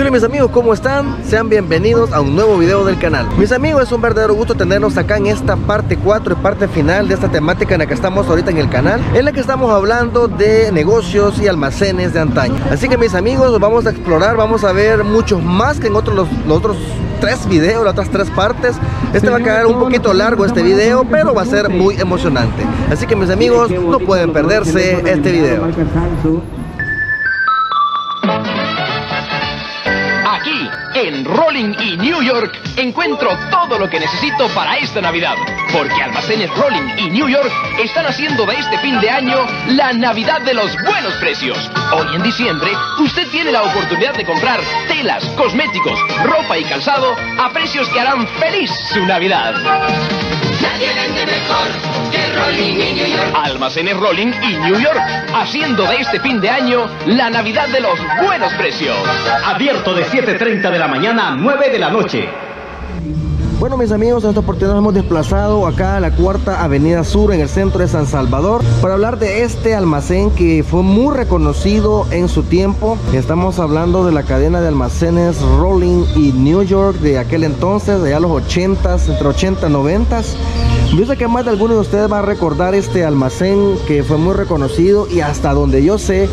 Hola mis amigos, ¿cómo están? Sean bienvenidos a un nuevo video del canal. Mis amigos, es un verdadero gusto tenerlos acá en esta parte 4 y parte final de esta temática en la que estamos ahorita en el canal En la que estamos hablando de negocios y almacenes de antaño. Así que mis amigos, vamos a explorar, vamos a ver muchos más que en otros, los, los otros tres videos, las otras tres partes. Este va a quedar un poquito largo este video, pero va a ser muy emocionante. Así que mis amigos, no pueden perderse este video en Rolling y New York, encuentro todo lo que necesito para esta Navidad. Porque Almacenes Rolling y New York están haciendo de este fin de año la Navidad de los buenos precios. Hoy en diciembre, usted tiene la oportunidad de comprar telas, cosméticos, ropa y calzado a precios que harán feliz su Navidad. Nadie vende mejor que Rolling y New York. Almacenes Rolling y New York, haciendo de este fin de año la Navidad de los buenos precios. Abierto de 7.30 de la mañana a 9 de la noche. Bueno mis amigos, en esta oportunidad nos hemos desplazado acá a la cuarta avenida sur en el centro de San Salvador para hablar de este almacén que fue muy reconocido en su tiempo. Estamos hablando de la cadena de almacenes Rolling y New York de aquel entonces, de allá los 80s, entre 80 y 90 yo sé que más de algunos de ustedes van a recordar este almacén que fue muy reconocido y hasta donde yo sé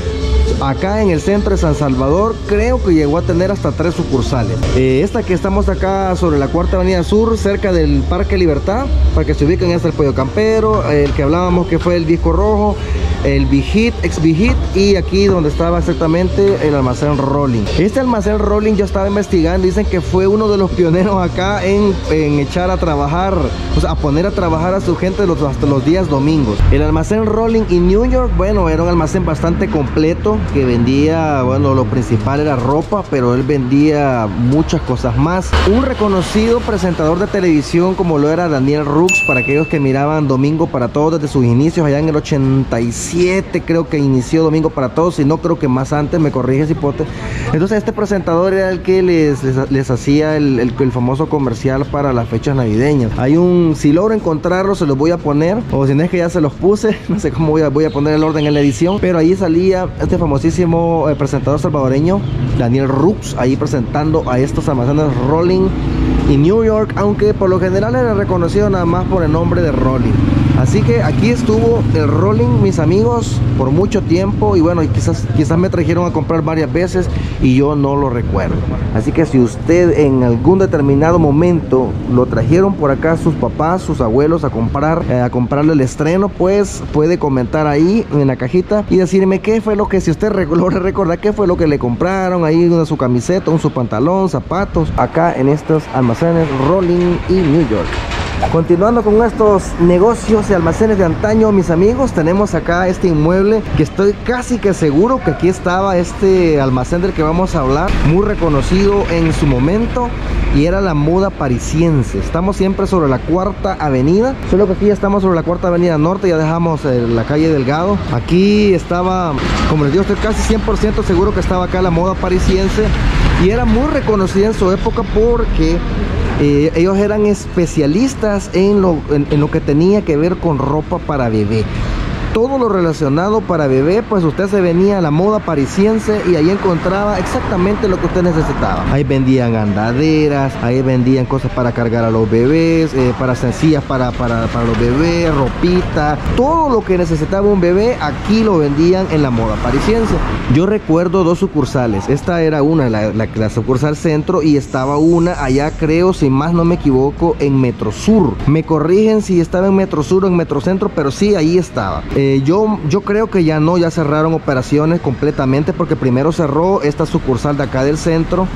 acá en el centro de San Salvador creo que llegó a tener hasta tres sucursales. Eh, esta que estamos acá sobre la cuarta avenida sur cerca del parque libertad para que se ubiquen este el pollo campero el que hablábamos que fue el disco rojo el Vigit, ex Vigit y aquí donde estaba exactamente el almacén Rolling. Este almacén Rolling yo estaba investigando, dicen que fue uno de los pioneros acá en, en echar a trabajar, o sea, a poner a trabajar a su gente los, hasta los días domingos. El almacén Rolling en New York, bueno, era un almacén bastante completo que vendía, bueno, lo principal era ropa, pero él vendía muchas cosas más. Un reconocido presentador de televisión como lo era Daniel Rooks, para aquellos que miraban Domingo para Todos desde sus inicios allá en el 85 creo que inició Domingo para Todos, y no creo que más antes, me corrige Cipote. Entonces este presentador era el que les, les, hacía el, el, famoso comercial para las fechas navideñas. Hay un, si logro encontrarlo se los voy a poner, o si no es que ya se los puse, no sé cómo voy a, voy a poner el orden en la edición, pero ahí salía este famosísimo eh, presentador salvadoreño, Daniel Rux, ahí presentando a estos almacenes Rolling y New York, aunque por lo general era reconocido nada más por el nombre de Rolling. Así que aquí estuvo el Rolling, mis amigos, por mucho tiempo y bueno, quizás, quizás me trajeron a comprar varias veces y yo no lo recuerdo. Así que si usted en algún determinado momento lo trajeron por acá sus papás, sus abuelos a comprar, eh, a comprarle el estreno, pues puede comentar ahí en la cajita y decirme qué fue lo que, si usted logra recordar qué fue lo que le compraron, ahí una su camiseta, un su pantalón, zapatos, acá en estos almacenes Rolling y New York. Continuando con estos negocios y almacenes de antaño, mis amigos, tenemos acá este inmueble que estoy casi que seguro que aquí estaba este almacén del que vamos a hablar, muy reconocido en su momento y era la moda parisiense. Estamos siempre sobre la cuarta avenida, solo que aquí ya estamos sobre la cuarta avenida norte, ya dejamos eh, la calle Delgado. Aquí estaba, como les digo, estoy casi 100% seguro que estaba acá la moda parisiense y era muy reconocida en su época porque eh, ellos eran especialistas en lo, en lo que tenía que ver con ropa para bebé todo lo relacionado para bebé, pues usted se venía a la moda parisiense y ahí encontraba exactamente lo que usted necesitaba. Ahí vendían andaderas, ahí vendían cosas para cargar a los bebés, eh, para sencillas para, para, para, los bebés, ropita, todo lo que necesitaba un bebé, aquí lo vendían en la moda parisiense. Yo recuerdo dos sucursales, esta era una, la, la, sucursal centro y estaba una allá creo, si más no me equivoco, en Metro Sur. Me corrigen si estaba en Metro Sur o en Metro Centro, pero sí, ahí estaba. Eh, yo, yo creo que ya no, ya cerraron operaciones completamente porque primero cerró esta sucursal de acá del centro.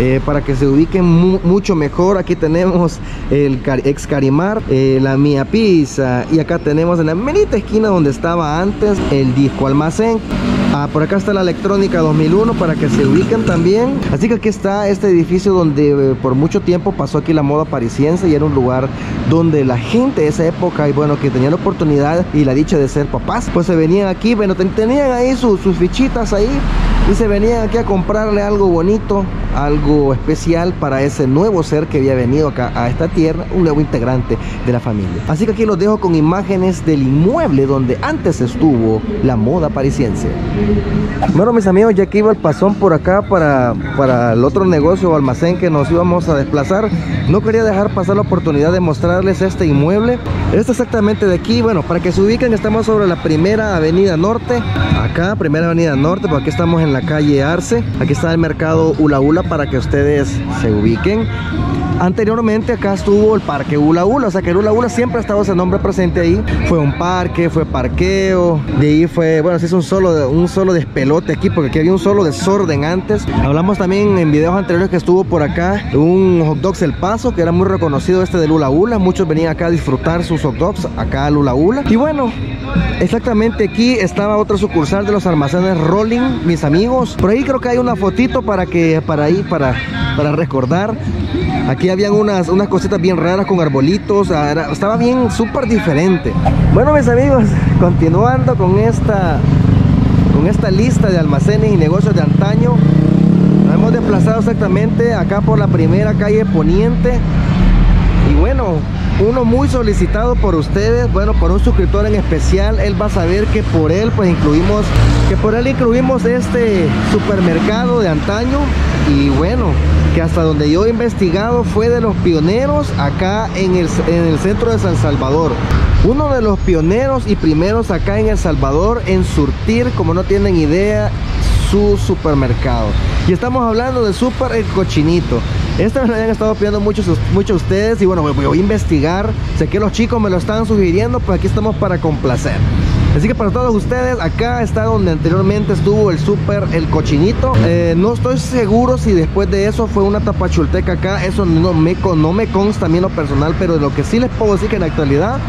Eh, para que se ubiquen mu mucho mejor. Aquí tenemos el ex Carimar, eh, la Mía Pizza y acá tenemos en la menita esquina donde estaba antes el disco almacén. Ah, por acá está la electrónica 2001 para que se ubiquen también. Así que aquí está este edificio donde eh, por mucho tiempo pasó aquí la moda parisiense y era un lugar donde la gente de esa época y bueno que tenía la oportunidad y la dicha de ser papás, pues se venían aquí, bueno tenían ahí sus fichitas ahí y se venían aquí a comprarle algo bonito algo especial para ese nuevo ser que había venido acá a esta tierra, un nuevo integrante de la familia. Así que aquí los dejo con imágenes del inmueble donde antes estuvo la moda parisiense. Bueno, mis amigos, ya que iba el pasón por acá para, para el otro negocio o almacén que nos íbamos a desplazar, no quería dejar pasar la oportunidad de mostrarles este inmueble. Este exactamente de aquí, bueno, para que se ubiquen, estamos sobre la primera avenida norte, acá, primera avenida norte, porque estamos en la calle Arce, aquí está el mercado Ula Ula para que ustedes se ubiquen. Anteriormente acá estuvo el parque Ula Ula, o sea que el Ula Ula siempre ha estado ese nombre presente ahí. Fue un parque, fue parqueo, de ahí fue, bueno, se hizo un solo, un solo despelote aquí, porque aquí había un solo desorden antes. Hablamos también en videos anteriores que estuvo por acá un hot dogs El Paso, que era muy reconocido este del Ula Ula. Muchos venían acá a disfrutar sus hot dogs, acá al Ula Ula. Y bueno, exactamente aquí estaba otra sucursal de los almacenes Rolling, mis amigos. Por ahí creo que hay una fotito para que, para ahí, para, para recordar. Aquí habían unas, unas cositas bien raras con arbolitos. estaba bien súper diferente. Bueno, mis amigos, continuando con esta, con esta lista de almacenes y negocios de antaño. Nos hemos desplazado exactamente acá por la primera calle Poniente. Y bueno, uno muy solicitado por ustedes, bueno, por un suscriptor en especial, él va a saber que por él pues incluimos, que por él incluimos este supermercado de antaño y bueno, que hasta donde yo he investigado fue de los pioneros acá en el, en el centro de San Salvador. Uno de los pioneros y primeros acá en El Salvador en surtir, como no tienen idea, su supermercado. Y estamos hablando de Super El Cochinito. Esta me lo han estado pidiendo muchos, muchos ustedes y bueno, voy a investigar. Sé que los chicos me lo están sugiriendo, pues aquí estamos para complacer. Así que para todos ustedes, acá está donde anteriormente estuvo el super, el cochinito. Eh, no estoy seguro si después de eso fue una tapachulteca acá. Eso no me, no me consta a mí en lo personal, pero lo que sí les puedo decir que en la actualidad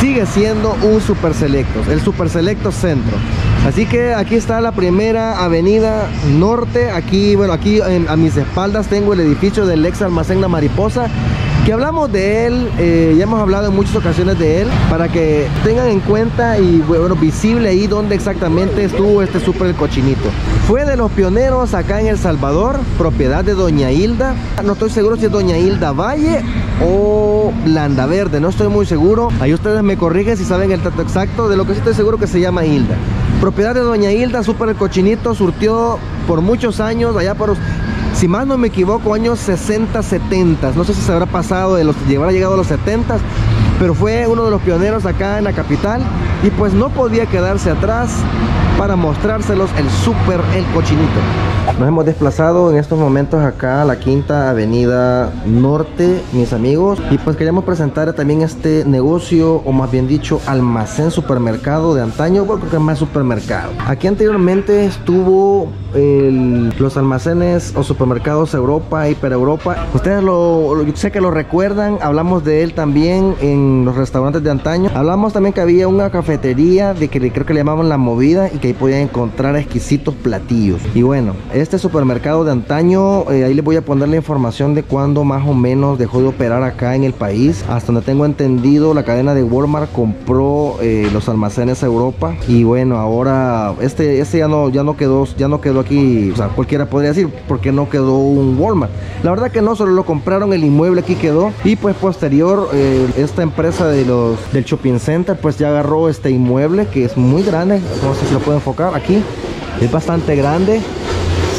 sigue siendo un super selectos, el super selecto centro. Así que aquí está la primera avenida norte. Aquí, bueno, aquí a mis espaldas tengo el edificio del ex almacén La Mariposa que hablamos de él, eh, ya hemos hablado en muchas ocasiones de él, para que tengan en cuenta y bueno, visible ahí donde exactamente estuvo este super cochinito. Fue de los pioneros acá en El Salvador, propiedad de Doña Hilda. No estoy seguro si es Doña Hilda Valle o Landa Verde, no estoy muy seguro. Ahí ustedes me corrigen si saben el dato exacto, de lo que sí estoy seguro que se llama Hilda. Propiedad de Doña Hilda, super el cochinito, surtió por muchos años, allá por si más no me equivoco, años 60, 70. No sé si se habrá pasado de los, habrá llegado a los 70, pero fue uno de los pioneros acá en la capital y pues no podía quedarse atrás para mostrárselos el super el cochinito. Nos hemos desplazado en estos momentos acá a la quinta avenida norte, mis amigos. Y pues queríamos presentar también este negocio, o más bien dicho, almacén supermercado de antaño. Bueno, creo que es más supermercado. Aquí anteriormente estuvo los almacenes o supermercados Europa, Hiper Europa. Ustedes lo, yo sé que lo recuerdan, hablamos de él también en los restaurantes de antaño. Hablamos también que había una cafetería de que creo que le llamaban La Movida y que ahí podían encontrar exquisitos platillos. Y bueno, este supermercado de antaño, eh, ahí les voy a poner la información de cuándo más o menos dejó de operar acá en el país. Hasta donde tengo entendido, la cadena de Walmart compró eh, los almacenes Europa y bueno, ahora este, este ya no, ya no quedó, ya no quedó aquí, o sea, cualquiera podría decir, porque no quedó un Walmart. La verdad que no, solo lo compraron, el inmueble aquí quedó y pues posterior eh, esta empresa de los del shopping center pues ya agarró este inmueble que es muy grande, no sé si lo puedo enfocar aquí, es bastante grande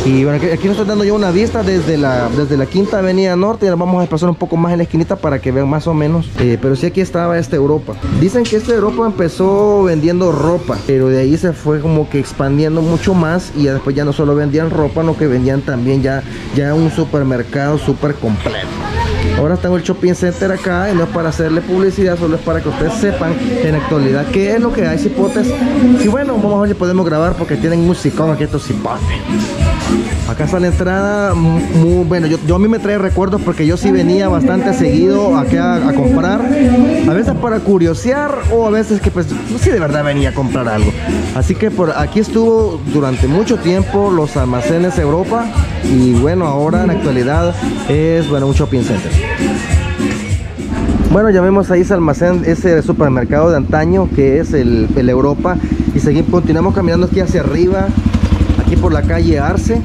y bueno, aquí, nos está dando yo una vista desde la, desde la quinta avenida norte. Vamos a pasar un poco más en la esquinita para que vean más o menos. Eh, pero sí aquí estaba esta Europa. Dicen que esta Europa empezó vendiendo ropa. Pero de ahí se fue como que expandiendo mucho más. Y después ya no solo vendían ropa, no que vendían también ya, ya un supermercado súper completo. Ahora tengo el shopping center acá y no es para hacerle publicidad, solo es para que ustedes sepan en actualidad qué es lo que hay cipotes. Y bueno, vamos a ver si podemos grabar porque tienen musicón aquí estos cipotes. Acá está la entrada, muy bueno. Yo, a mí me trae recuerdos porque yo sí venía bastante seguido acá a, comprar. A veces para curiosear o a veces que pues sí de verdad venía a comprar algo. Así que por aquí estuvo durante mucho tiempo los almacenes Europa y bueno, ahora en la actualidad es bueno un shopping center. Bueno, ya vemos ahí ese almacén, ese supermercado de antaño que es el, el Europa y seguimos, continuamos caminando aquí hacia arriba, aquí por la calle Arce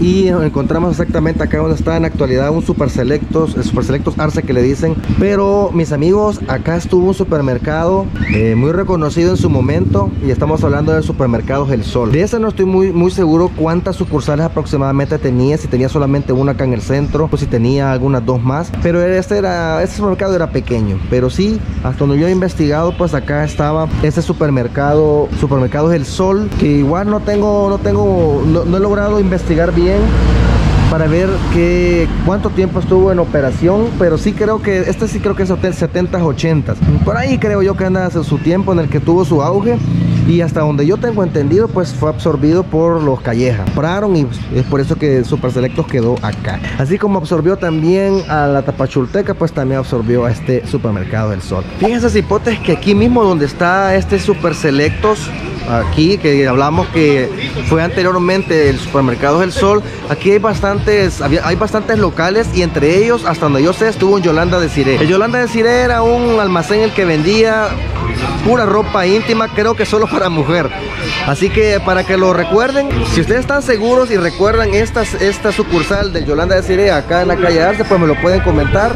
y encontramos exactamente acá donde está en actualidad un Super Selectos, el Super Selectos Arce que le dicen. Pero mis amigos, acá estuvo un supermercado eh, muy reconocido en su momento y estamos hablando del supermercado El Sol. De ese no estoy muy, muy seguro cuántas sucursales aproximadamente tenía, si tenía solamente una acá en el centro o si tenía algunas dos más. Pero este, era, este supermercado era pequeño, pero sí, hasta donde yo he investigado, pues acá estaba ese supermercado, supermercado El Sol, que igual no tengo, no tengo, no he logrado investigar bien para ver qué cuánto tiempo estuvo en operación, pero sí creo que este sí creo que es hotel 70 80 Por ahí creo yo que anda hace su tiempo en el que tuvo su auge y hasta donde yo tengo entendido pues fue absorbido por los Calleja. Compraron y es por eso que Super Selectos quedó acá. Así como absorbió también a la Tapachulteca pues también absorbió a este supermercado del Sol. Fíjense hipotes que aquí mismo donde está este Super Selectos aquí que hablamos que fue anteriormente el supermercado del Sol. Aquí hay bastantes, hay bastantes locales y entre ellos, hasta donde yo sé, estuvo en Yolanda de Cire. El Yolanda de Cire era un almacén el que vendía pura ropa íntima, creo que solo para mujer. Así que para que lo recuerden, si ustedes están seguros y recuerdan esta, esta sucursal del Yolanda de Cire acá en la calle Arce, pues me lo pueden comentar.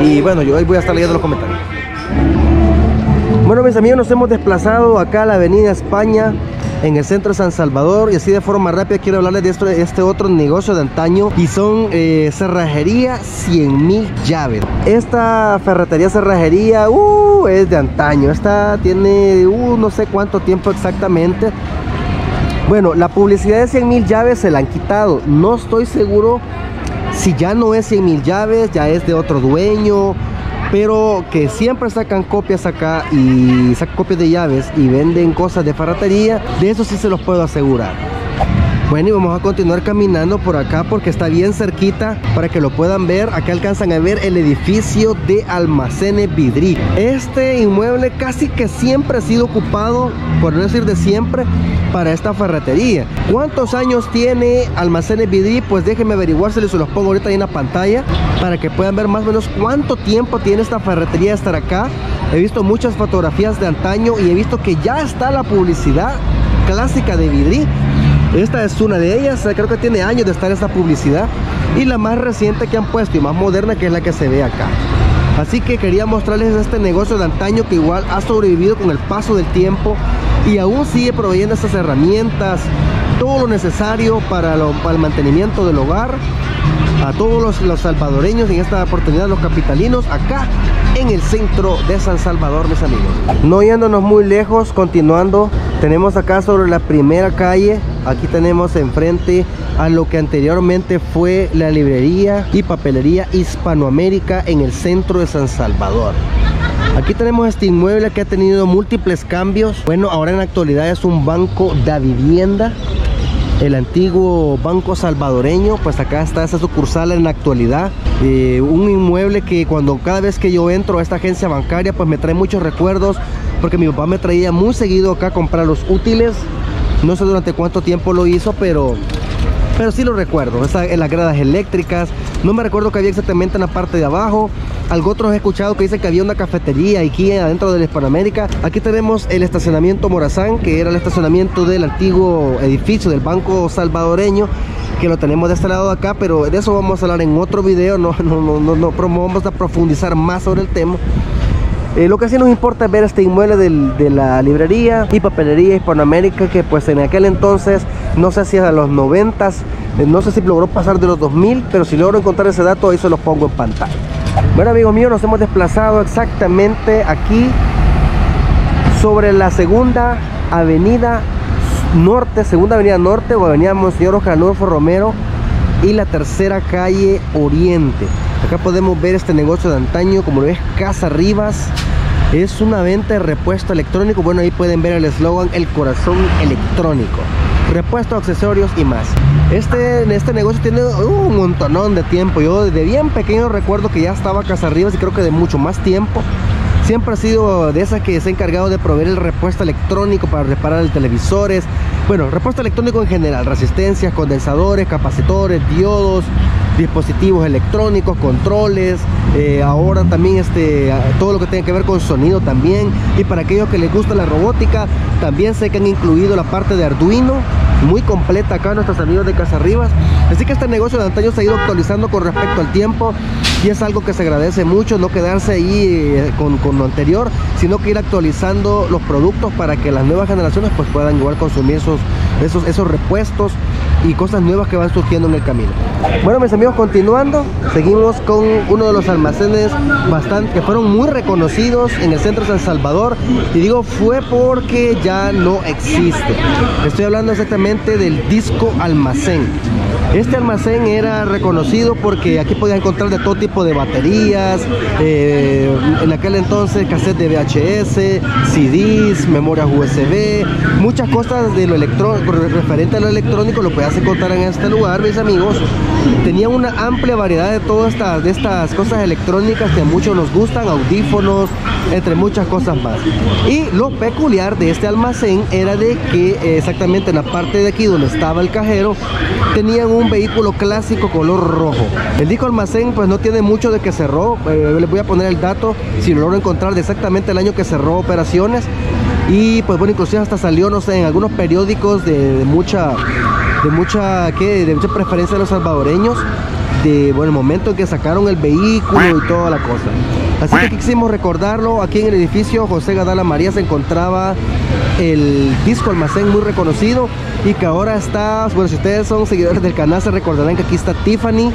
Y bueno, yo hoy voy a estar leyendo los comentarios. Bueno mis amigos nos hemos desplazado acá a la avenida España en el centro de San Salvador y así de forma rápida quiero hablarles de este, otro negocio de antaño y son eh, cerrajería 100 mil llaves. Esta ferretería cerrajería uh, es de antaño esta tiene uh, no sé cuánto tiempo exactamente. Bueno la publicidad de 100 mil llaves se la han quitado. No estoy seguro si ya no es 100 mil llaves ya es de otro dueño pero que siempre sacan copias acá y sacan copias de llaves y venden cosas de ferretería, de eso sí se los puedo asegurar. Bueno, y vamos a continuar caminando por acá porque está bien cerquita para que lo puedan ver. Acá alcanzan a ver el edificio de Almacenes Vidri. Este inmueble casi que siempre ha sido ocupado, por no decir de siempre, para esta ferretería. ¿Cuántos años tiene Almacenes Vidri? Pues déjenme averiguar, se los pongo ahorita ahí en la pantalla para que puedan ver más o menos cuánto tiempo tiene esta ferretería de estar acá. He visto muchas fotografías de antaño y he visto que ya está la publicidad clásica de Vidri esta es una de ellas, creo que tiene años de estar esta publicidad. Y la más reciente que han puesto y más moderna que es la que se ve acá. Así que quería mostrarles este negocio de antaño que igual ha sobrevivido con el paso del tiempo y aún sigue proveyendo estas herramientas, todo lo necesario para, el mantenimiento del hogar, a todos los, los salvadoreños en esta oportunidad los capitalinos acá en el centro de San Salvador mis amigos no yéndonos muy lejos continuando tenemos acá sobre la primera calle aquí tenemos enfrente a lo que anteriormente fue la librería y papelería Hispanoamérica en el centro de San Salvador Aquí tenemos este inmueble que ha tenido múltiples cambios. Bueno, ahora en la actualidad es un banco de vivienda el antiguo Banco Salvadoreño, pues acá está esa sucursal en la actualidad. Eh, un inmueble que cuando cada vez que yo entro a esta agencia bancaria, pues me trae muchos recuerdos, porque mi papá me traía muy seguido acá a comprar los útiles. No sé durante cuánto tiempo lo hizo, pero pero sí lo recuerdo, está en las gradas eléctricas, no me recuerdo que había exactamente en la parte de abajo, algo otros he escuchado que dicen que había una cafetería aquí adentro de la Hispanoamérica. Aquí tenemos el estacionamiento Morazán, que era el estacionamiento del antiguo edificio del Banco Salvadoreño que lo tenemos de este lado de acá, pero de eso vamos a hablar en otro video, no, no, no, no, vamos a profundizar más sobre el tema. Eh, lo que sí nos importa es ver este inmueble de la librería y papelería Hispanoamérica que pues en aquel entonces, no sé si a los 90, eh, no sé si logró pasar de los 2000, pero si logro encontrar ese dato ahí se los pongo en pantalla. Bueno amigos míos, nos hemos desplazado exactamente aquí sobre la segunda avenida norte, segunda avenida norte o avenida Monseñor Ojanulfo Romero y la tercera calle oriente. Acá podemos ver este negocio de antaño, como lo ves, Casa Rivas. Es una venta de repuesto electrónico. Bueno, ahí pueden ver el eslogan El corazón electrónico. Repuesto, accesorios y más. Este, este negocio tiene un montonón de tiempo. Yo de bien pequeño recuerdo que ya estaba Casa Rivas y creo que de mucho más tiempo. Siempre ha sido de esas que se ha encargado de proveer el repuesto electrónico para reparar el televisores. Bueno, repuesto electrónico en general, resistencias, condensadores, capacitores, diodos, dispositivos electrónicos, controles, eh, ahora también este, todo lo que tenga que ver con sonido también. Y para aquellos que les gusta la robótica, también sé que han incluido la parte de Arduino muy completa acá nuestros amigos de Casarribas. Así que este negocio de antaño se ha ido actualizando con respecto al tiempo y es algo que se agradece mucho, no quedarse ahí eh, con, con, lo anterior, sino que ir actualizando los productos para que las nuevas generaciones pues puedan igual consumir esos, esos, esos repuestos y cosas nuevas que van surgiendo en el camino. Bueno, mis amigos, continuando, seguimos con uno de los almacenes que fueron muy reconocidos en el centro de San Salvador. Y digo fue porque ya no existe. Estoy hablando exactamente del disco almacén. Este almacén era reconocido porque aquí podía encontrar de todo tipo de baterías, eh, en aquel entonces cassette de VHS, CDs, memorias USB, muchas cosas de lo electrónico, referente a lo electrónico lo podías encontrar en este lugar, mis amigos. Tenía una amplia variedad de todas estas, de estas cosas electrónicas que a muchos nos gustan, audífonos, entre muchas cosas más. Y lo peculiar de este almacén era de que eh, exactamente en la parte de aquí donde estaba el cajero, tenían un vehículo clásico color rojo. El disco almacén pues no tiene mucho de que cerró, eh, les voy a poner el dato si lo logro encontrar de exactamente el año que cerró operaciones. Y pues bueno, inclusive hasta salió, no sé, en algunos periódicos de mucha, de mucha, ¿qué? De mucha preferencia de los salvadoreños de bueno, el momento en que sacaron el vehículo y toda la cosa. Así que quisimos recordarlo. Aquí en el edificio José Gadala María se encontraba el disco almacén muy reconocido y que ahora está, bueno, si ustedes son seguidores del canal se recordarán que aquí está Tiffany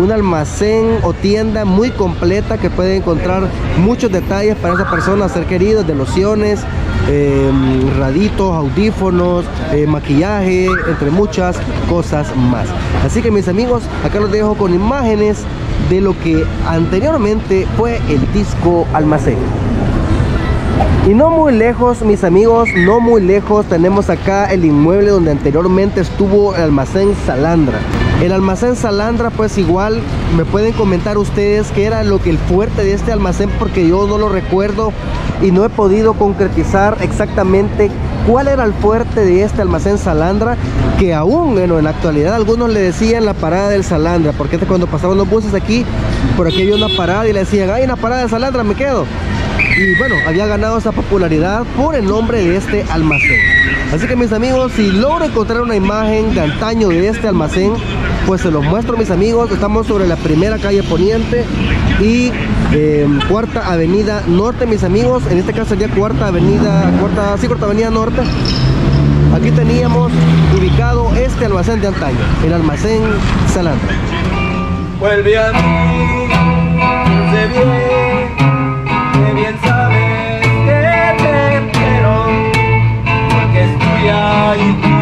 un almacén o tienda muy completa que puede encontrar muchos detalles para esa persona, ser queridos, de lociones, eh, raditos, audífonos, eh, maquillaje, entre muchas cosas más. Así que mis amigos, acá los dejo con imágenes de lo que anteriormente fue el disco almacén. Y no muy lejos, mis amigos, no muy lejos, tenemos acá el inmueble donde anteriormente estuvo el almacén Salandra. El almacén Salandra, pues igual me pueden comentar ustedes qué era lo que el fuerte de este almacén, porque yo no lo recuerdo y no he podido concretizar exactamente cuál era el fuerte de este almacén Salandra, que aún, bueno, en la actualidad algunos le decían la parada del Salandra, porque cuando pasaban los buses aquí, por aquí había una parada y le decían, hay una parada de Salandra, me quedo y bueno, había ganado esa popularidad por el nombre de este almacén. Así que mis amigos, si logro encontrar una imagen de antaño de este almacén, pues se los muestro mis amigos. Estamos sobre la primera calle Poniente y eh, cuarta avenida norte, mis amigos. En este caso sería cuarta avenida, cuarta, sí, cuarta avenida norte. Aquí teníamos ubicado este almacén de antaño, el almacén Salandra. Vuelve a mí, se viene are you?